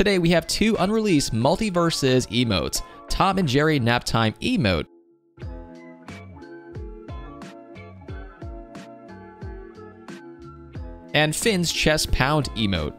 Today we have two unreleased Multiverses emotes, Tom and Jerry Naptime emote, and Finn's chest pound emote.